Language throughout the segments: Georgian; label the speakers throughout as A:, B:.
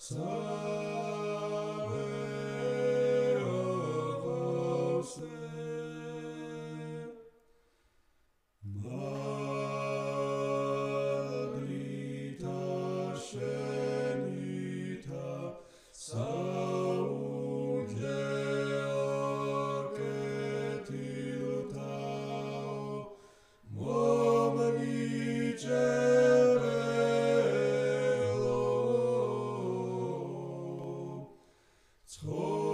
A: So Whoa.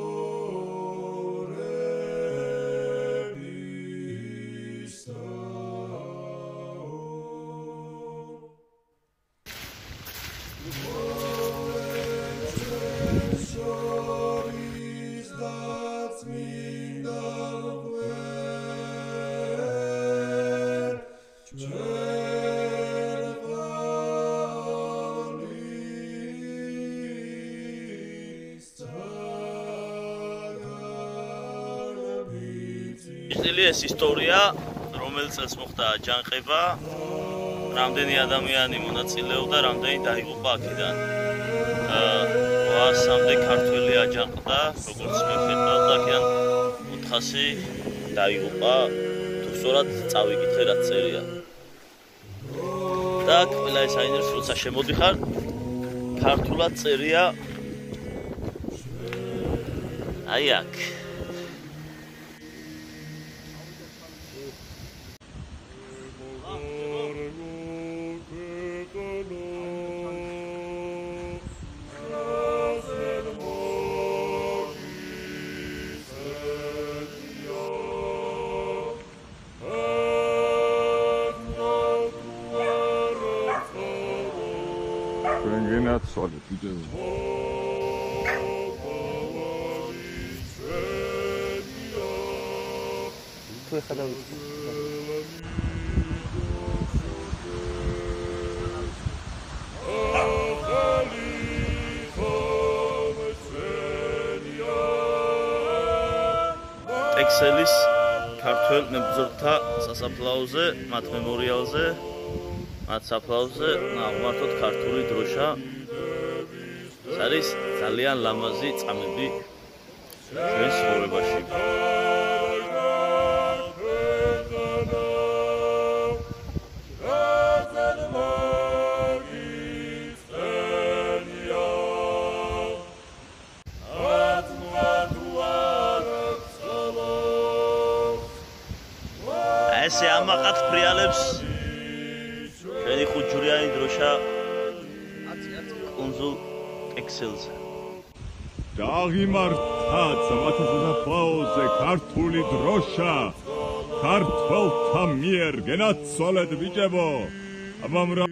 A: ისინი ეს ისტორია რომელიც წელს მოხდა აჯანყება რამდენი ადამიანი მონაწილეობდა რამდენი დაიღუპა აქედან. აა 800-მდე ქართველი აჯანყდა როგორც მე ხედავ აქედან 400 დაიღუპა თუ სწორად წავიკითხე რა წერია. და ყველა ეს აინტერესებს როცა შემოდიხარ ქართულად წერია აი აქ
B: ჩვენ გენაცვალეთ ბიჭო
C: თუ ეხა დავიწყო
A: ექსელის ქართულ მებრძოლთა სასაფლაოზე, მათ მემორიალზე მათ საფლავზე აღმართოთ ქართული დროშა. ეს არის ძალიან ლამაზი წამები ჩვენს ცხოვრებაში. ესე ამაყად ფრიალებს ხუჯურიანი დროშა კონზულ ექსელზე
B: დაღიმართა სამათასაფაოზე ქართული დროშა ქართველთა მიერ გენაცვალეთ ბიჭებო აბამრა